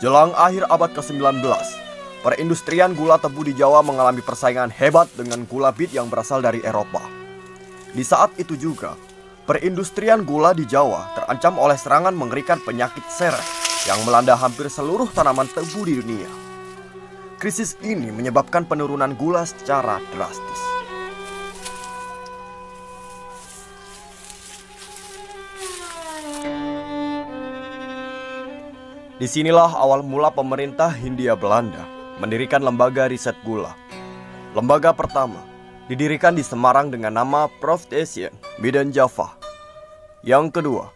Jelang akhir abad ke-19, perindustrian gula tebu di Jawa mengalami persaingan hebat dengan gula bit yang berasal dari Eropa. Di saat itu juga, perindustrian gula di Jawa terancam oleh serangan mengerikan penyakit sereh yang melanda hampir seluruh tanaman tebu di dunia. Krisis ini menyebabkan penurunan gula secara drastis. Di sinilah awal mula pemerintah Hindia Belanda mendirikan lembaga riset gula. Lembaga pertama didirikan di Semarang dengan nama Proftesian Bidden Java. Yang kedua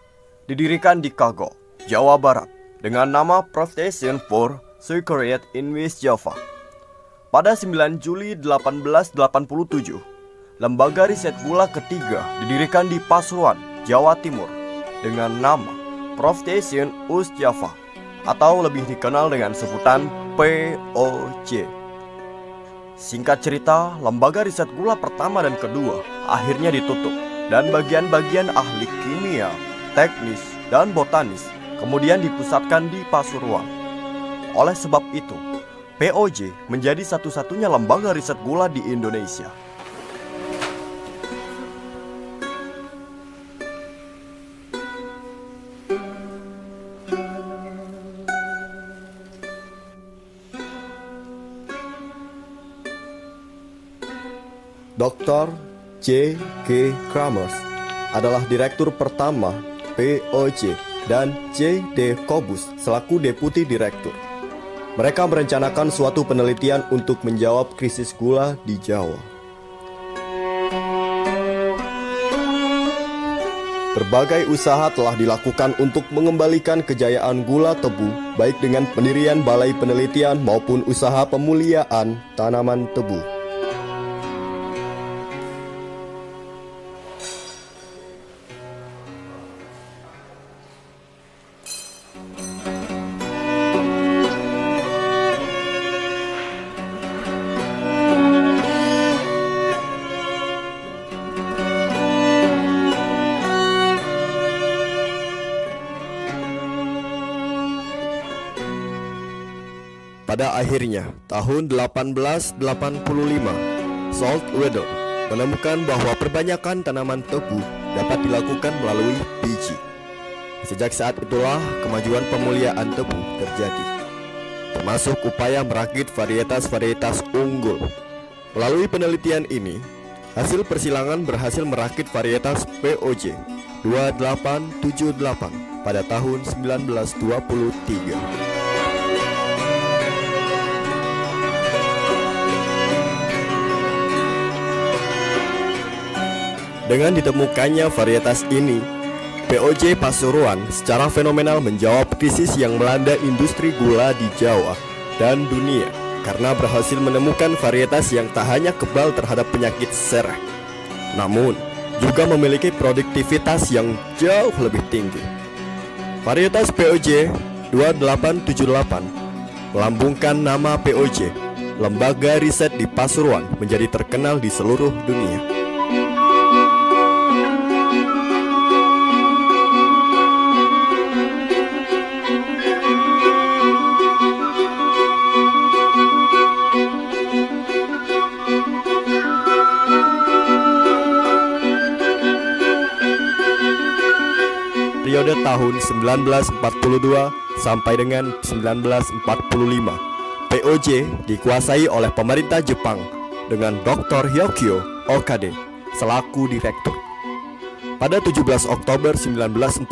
didirikan di Kago, Jawa Barat dengan nama Proftesian for Secretariat in West Java. Pada 9 Juli 1887, lembaga riset gula ketiga didirikan di Pasuruan, Jawa Timur dengan nama Proftesian Us Java atau lebih dikenal dengan sebutan POC. Singkat cerita, lembaga riset gula pertama dan kedua akhirnya ditutup dan bagian-bagian ahli kimia, teknis, dan botanis kemudian dipusatkan di Pasuruan. Oleh sebab itu, POJ menjadi satu-satunya lembaga riset gula di Indonesia. Dr. J. K. Kramers adalah direktur pertama POC dan J. D. Kobus selaku deputi direktur. Mereka merencanakan suatu penelitian untuk menjawab krisis gula di Jawa. Berbagai usaha telah dilakukan untuk mengembalikan kejayaan gula tebu, baik dengan pendirian balai penelitian maupun usaha pemuliaan tanaman tebu. Pada akhirnya, tahun 1885, Salt Weather menemukan bahwa perbanyakan tanaman tebu dapat dilakukan melalui biji. Sejak saat itulah kemajuan pemuliaan tebu terjadi, termasuk upaya merakit varietas-varietas unggul. Melalui penelitian ini, hasil persilangan berhasil merakit varietas POJ 2878 pada tahun 1923. Dengan ditemukannya varietas ini, POJ Pasuruan secara fenomenal menjawab krisis yang melanda industri gula di Jawa dan dunia karena berhasil menemukan varietas yang tak hanya kebal terhadap penyakit sereh, namun juga memiliki produktivitas yang jauh lebih tinggi. Varietas POJ 2878 melambungkan nama POJ, lembaga riset di Pasuruan menjadi terkenal di seluruh dunia. Periode tahun 1942 sampai dengan 1945. POJ dikuasai oleh pemerintah Jepang dengan Dr. Hyokyo Okade selaku direktur. Pada 17 Oktober 1945,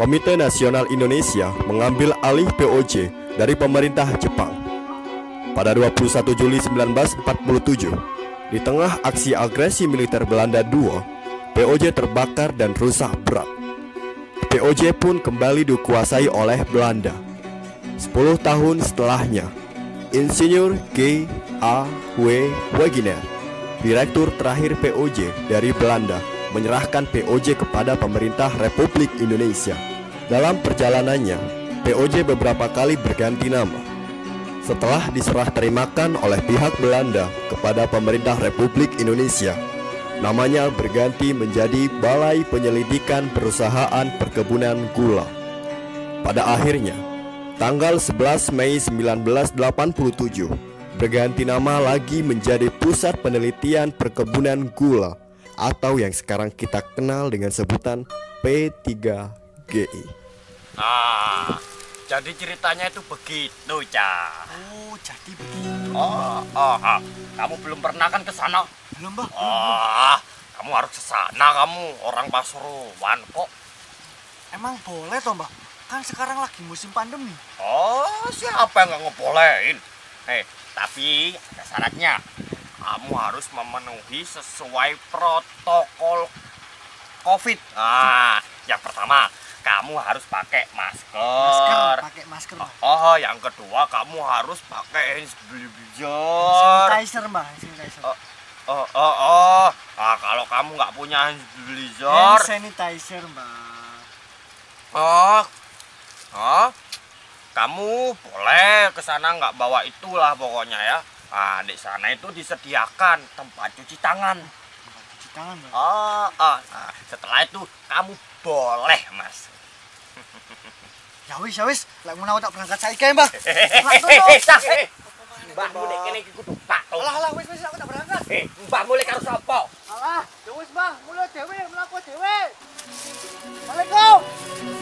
Komite Nasional Indonesia mengambil alih POJ dari pemerintah Jepang. Pada 21 Juli 1947, di tengah aksi agresi militer Belanda II, POJ terbakar dan rusak berat. POJ pun kembali dikuasai oleh Belanda. Sepuluh tahun setelahnya, Insinyur G. A. W. Wegener, direktur terakhir POJ dari Belanda, menyerahkan POJ kepada pemerintah Republik Indonesia. Dalam perjalanannya, POJ beberapa kali berganti nama. Setelah diserah terimakan oleh pihak Belanda kepada pemerintah Republik Indonesia, Namanya berganti menjadi Balai Penyelidikan Perusahaan Perkebunan Gula. Pada akhirnya, tanggal 11 Mei 1987 berganti nama lagi menjadi Pusat Penelitian Perkebunan Gula atau yang sekarang kita kenal dengan sebutan P3GI. Ah, jadi ceritanya itu begitu, Cah. Oh, jadi begitu. Oh, oh, oh. kamu belum pernah kan ke sana? Belum, Mbah. Oh, kamu harus ke sana kamu, orang Pasuruan kok. Emang boleh toh, Mbah? Kan sekarang lagi musim pandemi. Oh, siapa yang nggak ngebolehin? Eh, tapi ada syaratnya. Kamu harus memenuhi sesuai protokol COVID. Ah, yang pertama, kamu harus pakai masker. Masker, pakai masker, Mbah. Oh, yang kedua kamu harus pakai hand sanitizer. Sanitizer, Mbah, sanitizer. Oh, Oh, oh, oh. Ah, kalau kamu nggak punya hand Hand sanitizer, sanitizer, Mbah. oh, oh, kamu boleh ke sana nggak bawa itulah pokoknya ya. Ah, di sana itu disediakan tempat cuci tangan. Mbah, cuci tangan, Mbah. Oh, oh. Nah, setelah itu kamu boleh mas. Ya wis, ya wis. Lek menawa tak berangkat saiki, nek kene iki kudu patuh. Alah, alah, wis, wis aku tak berangkat. Eh, mbahmu lek karo sapa? Alah, ya wis, Mbah. Mulai dhewe, mlaku dhewe. Assalamualaikum.